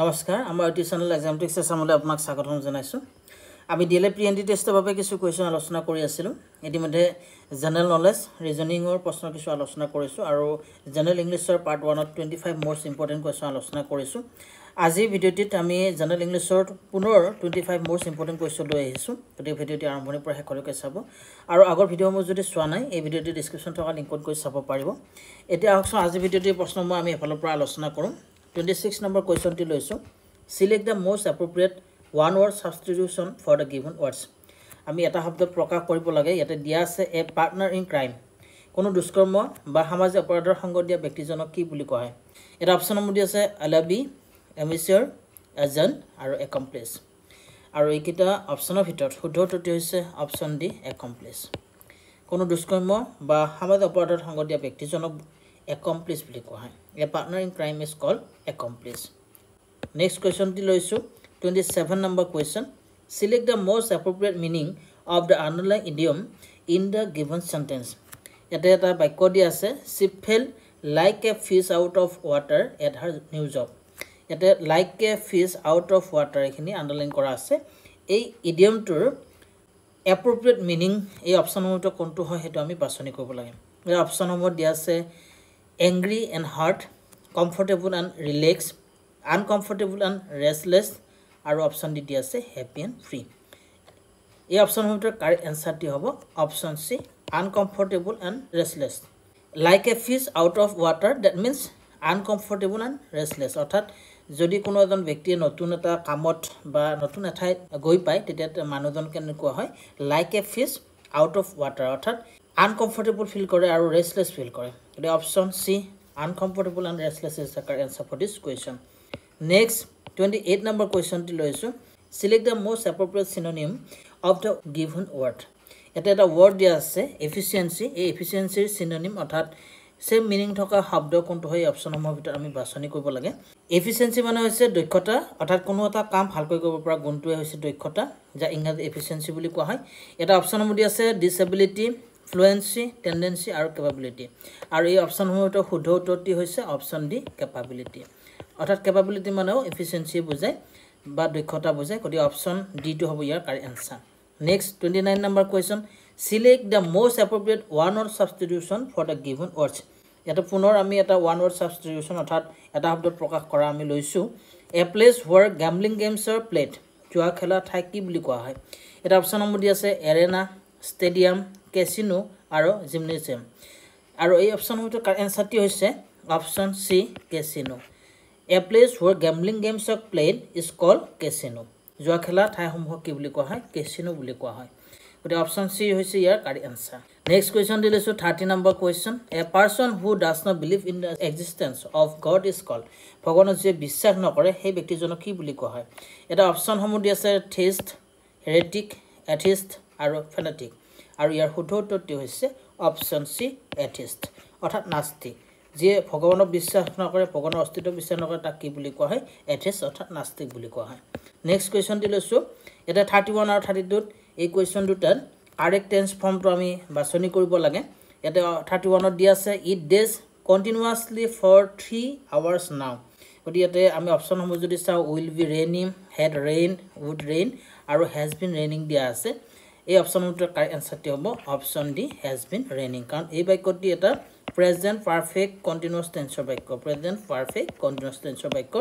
নমস্কাৰ আমাৰ YouTube channel এক্সামটিক্স এছামলৈ আপোনাক স্বাগতম জনাইছোঁ। আমি D L A pre N D টেষ্টৰ বাবে কিছু কুৱেশ্যন আলোচনা কৰি আছিলোঁ। ইতিমধ্যে জেনেৰেল নলেজ ৰিজনিঙৰ প্ৰশ্ন কিছু আলোচনা কৰিছোঁ আৰু জেনেৰেল ইংলিছৰ part ওৱানত twenty five most important question আলোচনা কৰিছোঁ। আজিৰ ভিডিঅ'টিত আমি জেনেৰেল ইংলিছৰ পুনৰ twenty five most important question লৈ আহিছোঁ। গতিকে ভিডিঅ'টি আৰম্ভণিৰ পৰা শেষলৈকে চাব। আৰু আগৰ ভিডিঅ'সমূহ যদি চোৱা নাই এই ভিডিঅ'টি ডিছক্ৰিপশ্যন থকা লিংকত গৈ চাব পাৰিব। এতিয়া আহকচোন আজিৰ ভিডিঅ'টিৰ প্ৰশ্নসমূহ আমি এফালৰ পৰা আলোচনা কৰোঁ। টুৱেণ্টি ছিক্স নম্বৰ কুৱেশ্যনটি লৈছোঁ। Select the most appropriate one word substitution for the given words আমি এটা শব্দত প্ৰকাশ কৰিব লাগে ইয়াতে দিয়া আছে এ পাৰ্টনাৰ ইন ক্ৰাইম কোনো দুষ্কৰ্ম বা সামাজিক অপৰাধৰ সংগ দিয়া ব্যক্তিজনক কি বুলি কোৱা হয়? এটা অপশ্যন নম্বৰ দি আছে এলাবি এমিচিয়ৰ এজেণ্ট আৰু একমপ্লেচ আৰু এইকেইটা অপশ্যনৰ ভিতৰত শুদ্ধ উত্তৰটি হৈছে অপশ্যন ডি একমপ্লেচ কোনো দুষ্কৰ্ম বা সামাজিক অপৰাধৰ সংগ দিয়া ব্যক্তিজনক একমপ্লিচ বুলি কোৱা হয়। A partner in crime is call accomplice next কুৱেশ্যনটি লৈছোঁ twenty seven number question select the most appropriate meaning of the underline idiom in the given sentence ইয়াতে এটা বাক্য দিয়া আছে she felt like a fish out of water at her new job ইয়াতে like a fish out of water এইখিনি underline কৰা আছে এই ইডিয়মটোৰ এপ্ৰপ্ৰিয়েট মিনিং এই অপশ্যনসমূহটো কোনটো হয় সেইটো আমি বাছনি কৰিব লাগে এই অপশ্যনসমূহত দিয়া আছে angry and hurt comfortable and relax uncomfortable and restless আৰু অপশ্যন ডি দিয়া আছে হেপী এণ্ড ফ্ৰী এই অপশ্যনসমূহৰ ভিতৰত কাৰেক্ট এনচাৰটি হ'ব option C uncomfortable and restless like a fish out of water that means uncomfortable and restless অৰ্থাৎ যদি কোনো এজন ব্যক্তিয়ে নতুন এটা কামত বা নতুন এঠাইত গৈ পায় তেতিয়া মানুহজন কেনেকুৱা হয়? Like a fish out of water অৰ্থাৎ আনকমফৰ্টেবল ফিল কৰে আৰু ৰেষ্টলেছ ফিল কৰে। গতিকে option C uncomfortable and restless is the correct answer for this question next twenty eight number কুৱেশ্যনটি লৈছোঁ select the most appropriate synonym of the given word ইয়াতে এটা word দিয়া আছে এফিচিয়েঞ্চি এই এফিচিয়েঞ্চিৰ চিননিম অৰ্থাৎ ছেম মিনিং থকা শব্দ কোনটো হয় এই অপশ্যনসমূহৰ ভিতৰত আমি বাছনি কৰিব লাগে। এফিচিয়েঞ্চি মানে হৈছে দক্ষতা অৰ্থাৎ কোনো এটা কাম ভালকৈ কৰিব পৰা গুণটোৱে হৈছে দক্ষতা যাক ইংৰাজী এফিচিয়েঞ্চি বুলি কোৱা হয়। এটা অপশ্যনসমূহ দি আছে ডিচএবিলিটি ফ্লুৱেঞ্চি টেণ্ডেঞ্চি আৰু কেপাবিলিটি আৰু এই অপশ্যনসমূহৰ শুদ্ধ উত্তৰটি হৈছে অপশ্যন ডি কেপাবিলিটি অৰ্থাৎ কেপাবিলিটি মানেও এফিচিয়েঞ্চি বুজায় বা দক্ষতা বুজায় গতিকে অপশ্যন ডিটো হ'ব ইয়াৰ correct answer next twenty nine number question select the most appropriate one word substitution for the given words ইয়াতে পুনৰ আমি এটা ওৱান ৱৰ্ড ছাবষ্টিটিউশ্যন অৰ্থাৎ এটা শব্দত প্ৰকাশ কৰা আমি লৈছোঁ। এ প্লেচ হোৱাৰ গেমলিং গেমছৰ প্লেট জোৱা খেলা ঠাই কি বুলি কোৱা হয়। এটা অপশ্যন নম্বৰ দি আছে এৰেনা ষ্টেডিয়াম কেচিনো আৰু জিমনেছিয়াম। আৰু এই অপশ্যনসমূহটো এনচাৰটি হৈছে? Option C casino. A place where gambling গেমছক played is called casino যোৱা খেলা ঠাইসমূহক কি বুলি কোৱা হয়? কেচিনো বুলি কোৱা হয়। গতিকে অপশ্যন চি হৈছে ইয়াৰ কাৰেক্ট এনচাৰ নেক্সট কুৱেশ্যন দি লৈছোঁ thirty number question a person who does not believe in the existence of God is call ভগৱানক যিয়ে বিশ্বাস নকৰে সেই ব্যক্তিজনক কি বুলি কোৱা হয়? এটা অপশ্যনসমূহ দি আছে থিষ্ট হেৰেটিক এথিষ্ট আৰু ফেনেটিক আৰু ইয়াৰ শুদ্ধ উত্তৰটি হৈছে অপশ্যন চি এথিষ্ট অৰ্থাৎ নাস্তিক যিয়ে ভগৱানক বিশ্বাস নকৰে ভগৱানৰ অস্তিত্ব বিশ্বাস নকৰে তাক কি বুলি কোৱা হয়? এথিষ্ট অৰ্থাৎ নাস্তিক বুলি কোৱা হয়। নেক্সট কুৱেশ্যনটি লৈছোঁ। এতিয়া থাৰ্টি ওৱান আৰু থাৰ্টি টুত এই কুৱেশ্যন দুটাত কাৰেক্ট টেন্স ফৰ্মটো আমি বাছনি কৰিব লাগে। ইয়াতে থাৰ্টি ওৱানত দিয়া আছে it dash continuously for three hours now গতিকে ইয়াতে আমি অপশ্যনসমূহ যদি চাওঁ will be raining had rain would rain আৰু হেজ বিন ৰেইনিং দিয়া আছে। এই অপশ্যনটোৰ কাৰেক্ট এনচাৰটি হ'ব option D has been raining কাৰণ এই বাক্যটি এটা প্ৰেজেণ্ট পাৰফেক্ট কণ্টিনিউৱাছ টেন্সৰ বাক্য প্ৰেজেণ্ট পাৰফেক্ট কণ্টিনিউৱাছ টেন্সৰ বাক্য।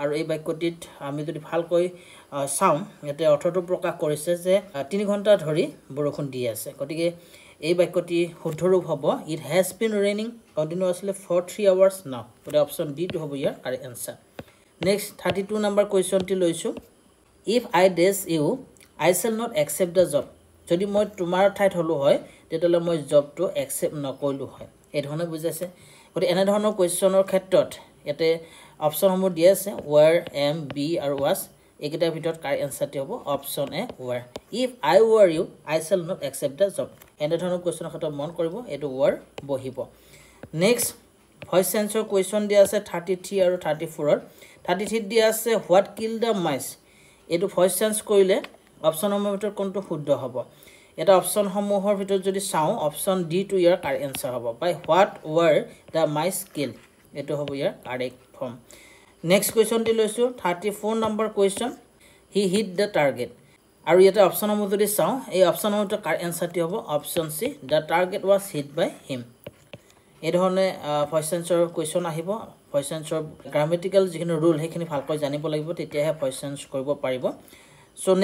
আৰু এই বাক্যটিত আমি যদি ভালকৈ চাওঁ ইয়াতে অৰ্থটো প্ৰকাশ কৰিছে যে তিনি ঘণ্টা ধৰি বৰষুণ দি আছে। গতিকে এই বাক্যটি শুদ্ধ ৰূপ হ'ব। It has been raining continuously for three hours now গতিকে অপশ্যন ডিটো হ'ব ইয়াৰ correct answer next thirty two number কুৱেশ্যনটি লৈছোঁ। If I dash you I shall not accept the job যদি মই তোমাৰ ঠাইত হ'লোঁ হয় তেতিয়াহ'লে মই জবটো একচেপ্ট নকৰিলোঁ হয়। এই ধৰণে বুজাইছে গতিকে এনেধৰণৰ কুৱেশ্যনৰ ক্ষেত্ৰত ইয়াতে অপশ্যনসমূহ দি আছে ৱেৰ এম বি আৰু ৱাছ এইকেইটাৰ ভিতৰত কাৰেক্ট এনচাৰটি হ'ব? Option A were if I were you I shall not accept the job এনেধৰণৰ কুৱেশ্যনৰ ক্ষেত্ৰত মন কৰিব এইটো ৱেৰ বহিব। নেক্সট ভইচ চেঞ্চৰ কুৱেশ্যন দিয়া আছে থাৰ্টি থ্ৰী আৰু থাৰ্টি ফ'ৰত থাৰ্টি থ্ৰীত দিয়া আছে হোৱাট কিল দ্য মাইচ এইটো ভইচ চেঞ্জ কৰিলে অপশ্যনসমূহৰ ভিতৰত কোনটো শুদ্ধ হ'ব? এটা অপশ্যনসমূহৰ ভিতৰত যদি চাওঁ অপশ্যন ডি টু ইয়াৰ কাৰেক্ট এনচাৰ হ'ব। By what was the my skill এইটো হ'ব ইয়াৰ কাৰেক্ট ফৰ্ম নেক্সট কুৱেশ্যনটি লৈছোঁ thirty four number question he hit the target আৰু ইয়াতে অপশ্যনসমূহ যদি চাওঁ এই অপশ্যনসমূহটো কাৰ এনচাৰটি হ'ব? Option C the target was hit by him এইধৰণে ভইচ চেঞ্চৰ কুৱেশ্যন আহিব। ভইচ চেঞ্চৰ গ্ৰামেটিকেল যিখিনি ৰুল সেইখিনি ভালকৈ জানিব লাগিব তেতিয়াহে ভইচ চেঞ্চ কৰিব পাৰিব।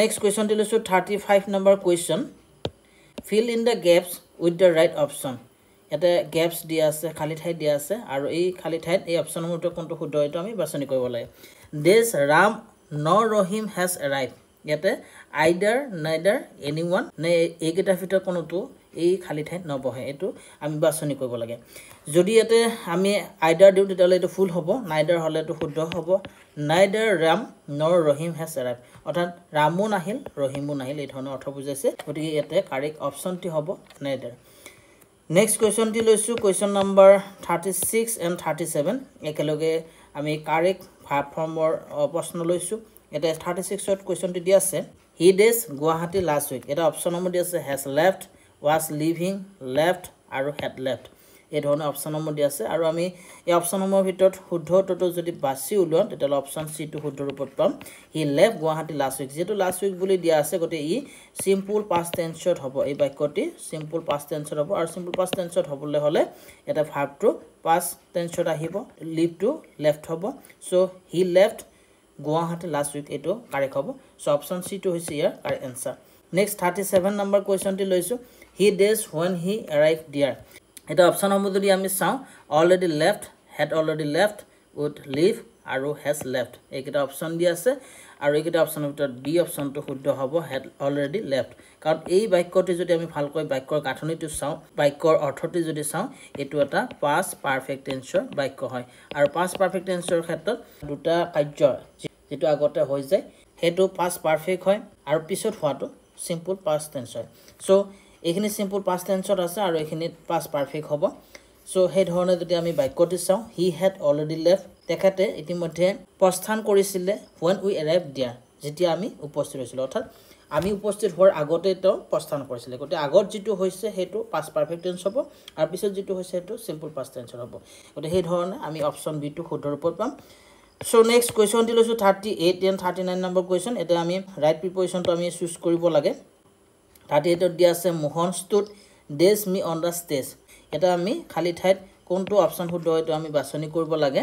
নেক্সট কুৱেশ্যনটি লৈছোঁ thirty five number question fill in the gaps with the right option ইয়াতে গেপছ দিয়া আছে খালী ঠাইত দিয়া আছে আৰু এই খালী ঠাইত এই অপশ্যনসমূহটো কোনটো শুদ্ধ এইটো আমি বাছনি কৰিব লাগে। Dash Ram nor Rahim has arrived ইয়াতে আইডাৰ নাইডাৰ এনি ওৱান নে এইকেইটাৰ ভিতৰত কোনোটো এই খালী ঠাইত নবহে এইটো আমি বাছনি কৰিব লাগে। যদি ইয়াতে আমি আইডাৰ দিওঁ তেতিয়াহ'লে এইটো ফুল হ'ব। নাইডাৰ হ'লে এইটো শুদ্ধ হ'ব। নাইডাৰ ৰাম নৰ ৰহিম হেজ এৰাইভ অৰ্থাৎ ৰামো নাহিল ৰহিমো নাহিল এই ধৰণৰ অৰ্থ বুজাইছে। গতিকে ইয়াতে কাৰেক্ট অপশ্যনটি হ'ব নাইডাৰ। নেক্সট কুৱেশ্যনটি লৈছোঁ question number thirty six and thirty seven একেলগে আমি কাৰেক্ট ভাব ফৰ্মৰ প্ৰশ্ন লৈছোঁ। এতিয়া থাৰ্টি ছিক্সত কুৱেশ্যনটি দিয়া আছে। He dash Guwahati last week এটা অপশ্যন নম্বৰ দি আছে has left was leaving left আৰু হেড লেফ্ট এই ধৰণৰ অপশ্যনসমূহ দিয়া আছে। আৰু আমি এই অপশ্যনসমূহৰ ভিতৰত শুদ্ধ উত্তৰটো যদি বাছি উলিয়াওঁ তেতিয়াহ'লে অপশ্যন চিটো শুদ্ধ ৰূপত পাম। He left Guwahati last week যিহেতু লাষ্ট উইক বুলি দিয়া আছে গতিকে ই চিম্পুল পাষ্ট টেন্সত হ'ব। এই বাক্যটি চিম্পুল পাষ্ট টেন্সত হ'ব। আৰু চিম্পুল পাষ্ট টেন্সত হ'বলৈ হ'লে এটা ভাৰ্বটো পাষ্ট টেন্সত আহিব। লিভটো লেফ্ট হ'ব। So' he left Guwahati last week এইটো কাৰেক্ট হ'ব। চ' অপশ্যন চিটো হৈছে ইয়াৰ correct answer next thirty seven number কুৱেশ্যনটি লৈছোঁ। He does when he arrive there এটা অপশ্যনসমূহ যদি আমি চাওঁ already left had already left with leave আৰু হেজ লেফ্ট এইকেইটা অপশ্যন দি আছে আৰু এইকেইটা অপশ্যনৰ ভিতৰত বি অপশ্যনটো শুদ্ধ হ'ব হেড অলৰেডি লেফ্ট কাৰণ এই বাক্যটি যদি আমি ভালকৈ বাক্যৰ গাঁথনিটো চাওঁ বাক্যৰ অৰ্থটি যদি চাওঁ এইটো এটা পাছ পাৰফেক্ট টেন্সৰ বাক্য হয়। আৰু পাছ পাৰফেক্ট টেন্সৰ ক্ষেত্ৰত দুটা কাৰ্য যিটো আগতে হৈ যায় সেইটো পাছ পাৰফেক্ট হয় আৰু পিছত হোৱাটো চিম্পুল পাছ টেন্স হয়। চ' এইখিনি চিম্পুল পাছ টেন্সত আছে আৰু এইখিনিত পাছ পাৰফেক্ট হ'ব। চ' সেইধৰণে যদি আমি বাক্যটি চাওঁ হি হেড অলৰেডি লেফ্ট তেখেতে ইতিমধ্যে প্ৰস্থান কৰিছিলে ৱেন উই এৰাইভ দিয়াৰ যেতিয়া আমি উপস্থিত হৈছিলোঁ। অৰ্থাৎ আমি উপস্থিত হোৱাৰ আগতে তেওঁ প্ৰস্থান কৰিছিলে। গতিকে আগত যিটো হৈছে সেইটো পাছ পাৰফেক্ট টেন্স হ'ব আৰু পিছত যিটো হৈছে সেইটো চিম্পুল পাছ টেন্সত হ'ব। গতিকে সেইধৰণে আমি অপশ্যন বিটো শুদ্ধ ৰূপত পাম। চ' নেক্সট কুৱেশ্যনটি লৈছোঁ thirty eight and thirty nine number question এতিয়া আমি ৰাইট প্ৰিপজিশ্যনটো আমি চুজ কৰিব লাগে। এইটত দিয়া আছে Mohan stood dash me on the stage এটা আমি খালী ঠাইত কোনটো অপশ্যন শুদ্ধ এইটো আমি বাছনি কৰিব লাগে।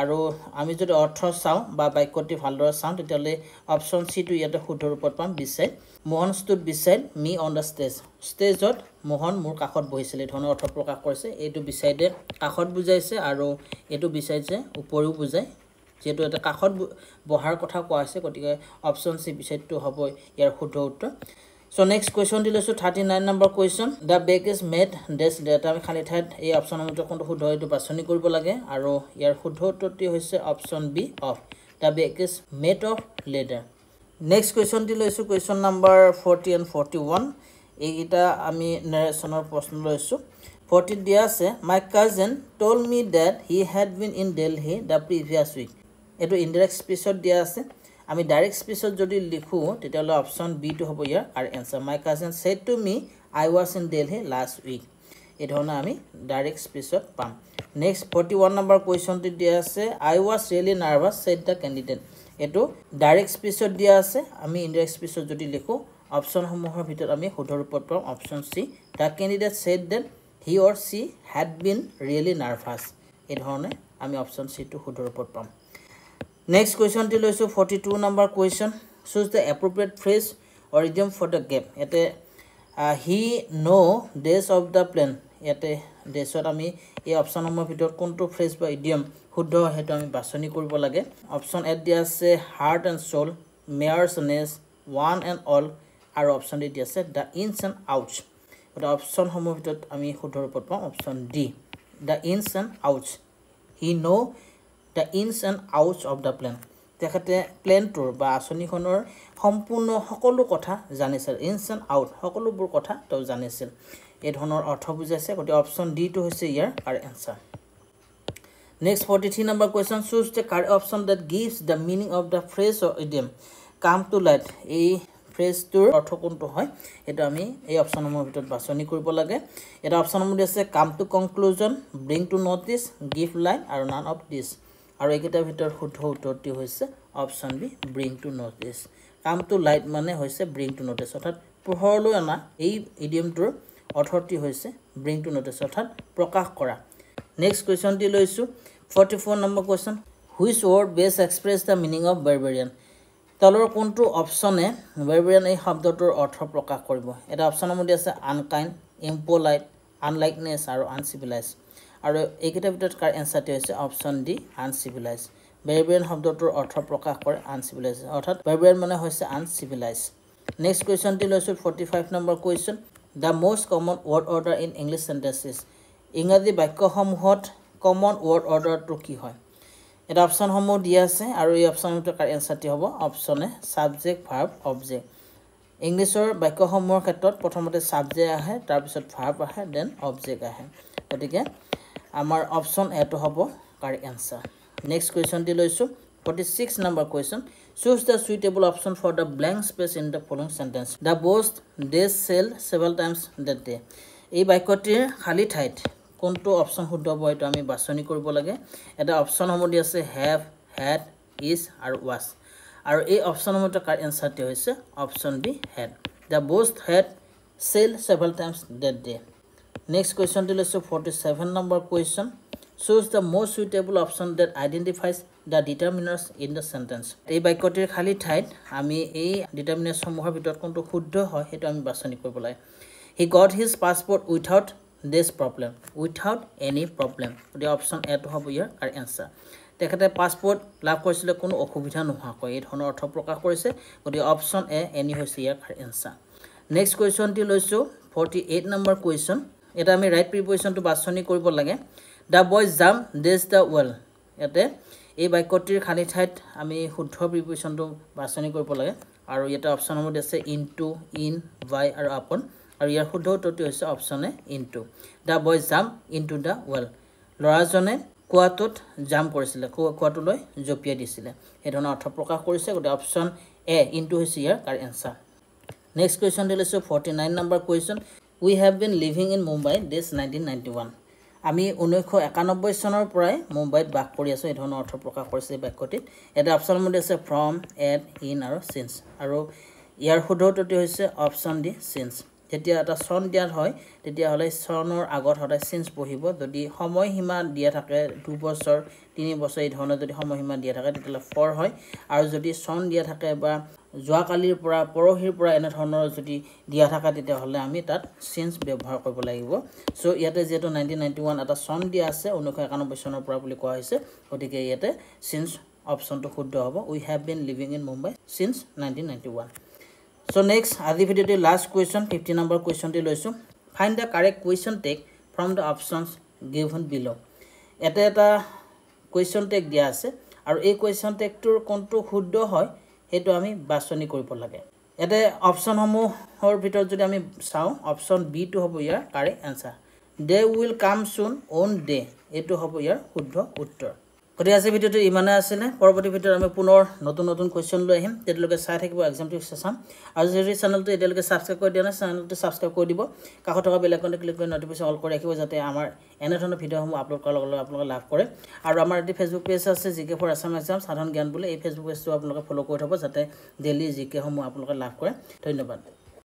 আৰু আমি যদি অৰ্থ চাওঁ বা বাক্যটি ভালদৰে চাওঁ তেতিয়াহ'লে অপশ্যন চিটো ইয়াতে শুদ্ধ ৰূপত পাম beside Mohan stood beside me on the stage ষ্টেজত মোহন মোৰ কাষত বহিছিলে এই ধৰণৰ অৰ্থ প্ৰকাশ কৰিছে। এইটো বিচাইডে কাষত বুজাইছে আৰু এইটো বিচাইছে উপৰিও বুজায়। যিহেতু এটা কাষত বহাৰ কথা কোৱা হৈছে গতিকে অপশ্যন চি বিচাইডটো হ'ব ইয়াৰ শুদ্ধ উত্তৰ। চ' নেক্সট কুৱেশ্যনটি লৈছোঁ thirty nine number question the bag is made dash that আমি খালী ঠাইত এই অপশ্যনসমূহটো কোনটো শুদ্ধ এইটো বাছনি কৰিব লাগে আৰু ইয়াৰ শুদ্ধ উত্তৰটি হৈছে option B of the bag is made of leather next কুৱেশ্যনটি লৈছোঁ question number forty and forty one এইকেইটা আমি নেৰেশ্যনৰ প্ৰশ্ন লৈছোঁ। ফৰ্টিত দিয়া আছে my cousin told me that he had been in Delhi the previous week এইটো ইনডাইৰেক্ট স্পীচত দিয়া আছে। আমি ডাইৰেক্ট স্পীচত যদি লিখোঁ তেতিয়াহ'লে অপশ্যন বিটো হ'ব ইয়াৰ আৰু answer my cousin said to me I was in Delhi last week এই ধৰণে আমি ডাইৰেক্ট স্পীচত পাম। নেক্সট ফৰ্টি ওৱান নম্বৰ কুৱেশ্যনটো দিয়া আছে I was really nervous said the candidate এইটো ডাইৰেক্ট স্পীচত দিয়া আছে আমি ইনডাইৰেক্ট স্পীচত যদি লিখোঁ অপশ্যনসমূহৰ ভিতৰত আমি শুদ্ধ ৰূপত পাম option C the candidate said that he or she had been really nervous এই ধৰণে আমি অপশ্যন চিটো শুদ্ধ ৰূপত পাম। নেক্সট কুৱেশ্যনটি লৈছোঁ forty two number question choose the appropriate phrase or idiom for the gap ইয়াতে he know' dash of the plane ইয়াতে ডেজত আমি এই অপশ্যনসমূহৰ ভিতৰত কোনটো ফ্ৰেজ বা ইডিয়ম শুদ্ধ সেইটো আমি বাছনি কৰিব লাগে। অপশ্যন এত দিয়া আছে heart and soul mayors ness one and all আৰু অপশ্যন ডি দি আছে দ্য ইনছ এণ্ড আউটছ গতিকে অপশ্যনসমূহৰ ভিতৰত আমি শুদ্ধ ৰূপত পাওঁ option D the ins and outs he know' the ins and outs of the plane. তেখেতে প্লেনটোৰ বা আঁচনিখনৰ সম্পূৰ্ণ সকলো কথা জানিছিল। ইনছ এণ্ড আউট সকলোবোৰ কথা তেওঁ জানিছিল। এই ধৰণৰ অৰ্থ বুজাইছে। গতিকে অপশ্যন ডিটো হৈছে ইয়াৰ correct answer next forty three number question choose the correct option that gives the meaning of the or idiom come to light এই ফ্ৰেজটোৰ অৰ্থ কোনটো হয়? সেইটো আমি এই অপশ্যনসমূহৰ ভিতৰত বাছনি কৰিব লাগে। এটা অপশ্যনসমূহ দি আছে come to conclusion bring to notice give line আৰু নান অফ দিছ আৰু এইকেইটাৰ ভিতৰত শুদ্ধ উত্তৰটি হৈছে option B bring to notice come to light মানে হৈছে ব্ৰিং টু নটিছ অৰ্থাৎ পোহৰলৈ অনা এই ইডিয়মটোৰ অৰ্থটি হৈছে ব্ৰিং টু নটিছ অৰ্থাৎ প্ৰকাশ কৰা। নেক্সট কুৱেশ্যনটি লৈছোঁ forty four number question which word best express the meaning of barbarian তলৰ কোনটো অপশ্যনে বাৰ্বেৰিয়ান এই শব্দটোৰ অৰ্থ প্ৰকাশ কৰিব? এটা অপশ্যনৰ মধ্যে আছে আনকাইণ্ড ইম্পলাইট আনলাইকনেছ আৰু আনচিভিলাইজ আৰু এইকেইটাৰ ভিতৰত কাৰ এনচাৰটি হৈছে অপশ্যন ডি আনচিভিলাইজ বাৰ্বেৰিয়ান শব্দটোৰ অৰ্থ প্ৰকাশ কৰে আনচিভিলাইজ অৰ্থাৎ বাৰ্বেৰিয়ান মানে হৈছে আনচিভিলাইজ নেক্সট কুৱেশ্যনটি লৈছোঁ forty five number question the most common word order in English sentences ইংৰাজী বাক্যসমূহত কমন ৱৰ্ড অৰ্ডাৰটো কি হয়? এটা অপশ্যনসমূহ দিয়া আছে আৰু এই অপশ্যনটোৰ কাৰ এনচাৰটি হ'ব? অপশ্যন ছাবজেক্ট ভাৰ্ব অবজেক্ট ইংলিছৰ বাক্যসমূহৰ ক্ষেত্ৰত প্ৰথমতে ছাবজেক্ট আহে তাৰপিছত ভাৰ্ব আহে দেন অবজেক্ট আহে। গতিকে আমাৰ অপশ্যন এটো হ'ব কাৰ এনচাৰ নেক্সট কুৱেশ্যনটি লৈছোঁ। Forty six number question choose the suitable option for the blank space in the following sentence the boss dash sell several times that day এই বাক্যটিৰ খালী ঠাইত কোনটো অপশ্যন শুদ্ধ হ'ব এইটো আমি বাছনি কৰিব লাগে। এটা অপশ্যনসমূহ দি আছে হেভ হেড ইজ আৰু ৱাছ আৰু এই অপশ্যনসমূহ কাৰ এনচাৰটি হৈছে option B had the boss had sell seven times that day next কুৱেশ্যনটি লৈছোঁ forty seven number question choose the most suitable option that identifies the determiners in the sentence এই বাক্যটিৰ খালী ঠাইত আমি এই ডিটাৰমিনাৰ্ছসমূহৰ ভিতৰত কোনটো শুদ্ধ হয় সেইটো আমি বাছনি কৰিব লাগে। He got his passport without this problem without any problem গতিকে অপশ্যন এটো হ'ব ইয়াৰ আৰু এনচাৰ তেখেতে পাছপৰ্ট লাভ কৰিছিলে কোনো অসুবিধা নোহোৱাকৈ এই ধৰণৰ অৰ্থ প্ৰকাশ কৰিছে। গতিকে অপশ্যন এ এনি হৈছে ইয়াৰ এনচাৰ নেক্সট কুৱেশ্যনটি লৈছোঁ ফৰ্টি এইট নম্বৰ কুৱেশ্যন এটা আমি ৰাইট প্ৰিপজিশ্যনটো বাছনি কৰিব লাগে। The boys jump dash the well ইয়াতে এই বাক্যটিৰ খালী ঠাইত আমি শুদ্ধ প্ৰিপজিশ্যনটো বাছনি কৰিব লাগে। আৰু ইয়াতে অপশ্যনসমূহ আছে ইন টু ইন বাই আৰু আপন আৰু ইয়াৰ শুদ্ধ উত্তৰটি হৈছে option into the boys jump into the well ল'ৰাজনে কোৱাটোত জাম কৰিছিলে কোৱাটোলৈ জঁপিয়াই দিছিলে। সেই ধৰণৰ অৰ্থ প্ৰকাশ কৰিছে। গতিকে অপশ্যন এ ইন টু হৈছে ইয়াৰ কাৰ এনচাৰ নেক্সট কুৱেশ্যন দি লৈছোঁ forty nine number question we have been living in Mumbai dash nineteen ninety one আমি ঊনৈছশ একানব্বৈ চনৰ পৰাই মুম্বাইত বাস কৰি আছোঁ এই ধৰণৰ অৰ্থ প্ৰকাশ কৰিছে এই বাক্যটিত। এটা অপশ্যনৰ মধ্যে আছে ফ্ৰম এড ইন আৰু চিন্স আৰু ইয়াৰ শুদ্ধ উত্তৰটি হৈছে অপশ্যন ডি চিন্স যেতিয়া এটা চন দিয়াত হয় তেতিয়াহ'লে চনৰ আগত সদায় চিন্স বহিব। যদি সময়সীমা দিয়া থাকে দুবছৰ তিনি বছৰ এই ধৰণৰ যদি সময়সীমা দিয়া থাকে তেতিয়াহ'লে ফৰ হয়। আৰু যদি চন দিয়া থাকে বা যোৱাকালিৰ পৰা পৰহিৰ পৰা এনেধৰণৰ যদি দিয়া থাকে তেতিয়াহ'লে আমি তাত চিন্স ব্যৱহাৰ কৰিব লাগিব। চ' ইয়াতে যিহেতু নাইনটিন নাইণ্টি ওৱান এটা চন দিয়া আছে ঊনৈছশ একানব্বৈ চনৰ পৰা বুলি কোৱা হৈছে গতিকে ইয়াতে চিন্স অপশ্যনটো শুদ্ধ হ'ব। We have been living in Mumbai since nineteen ninety one so' next আজি ভিডিঅ'টি লাষ্ট কুৱেশ্যন ফিফটি নম্বৰ কুৱেশ্যনটি লৈছোঁ। Find the correct question take from the options given below' ইয়াতে এটা কুৱেশ্যন টেক দিয়া আছে আৰু এই কুৱেশ্যন টেকটোৰ কোনটো শুদ্ধ হয় সেইটো আমি বাছনি কৰিব লাগে। ইয়াতে অপশ্যনসমূহৰ ভিতৰত যদি আমি চাওঁ অপশ্যন বিটো হ'ব ইয়াৰ correct answer they will come soon on day এইটো হ'ব ইয়াৰ শুদ্ধ উত্তৰ। গতিকে আজি ভিডিঅ'টো ইমানে আছিলে। পৰৱৰ্তী ভিডিঅ'ত আমি পুনৰ নতুন নতুন কুৱেশ্যন লৈ আহিম। তেতিয়ালৈকে চাই থাকিব এক্সামটিভ চেচাম আৰু যদি চেনেলটো এতিয়ালৈকে ছাবস্ক্ৰাইব কৰি দিয়া নাই চেনেলটো ছাবস্ক্ৰাইব কৰি দিব। কাষত থকা বেলেগখনতে ক্লিক কৰি নটিফিকেশ্যন অল কৰি ৰাখিব যাতে আমাৰ এনেধৰণৰ ভিডিঅ'সমূহ আপলোড কৰাৰ লগে লগে আপোনালোকে লাভ কৰে। আৰু আমাৰ এটি ফেচবুক পেজ আছে G K for Assam exam সাধাৰণ জ্ঞান বুলি। এই ফেচবুক পেজটো আপোনালোকে ফ'ল' কৰি থ'ব যাতে ডেইলি জি কেসমূহ আপোনালোকে লাভ কৰে। ধন্যবাদ।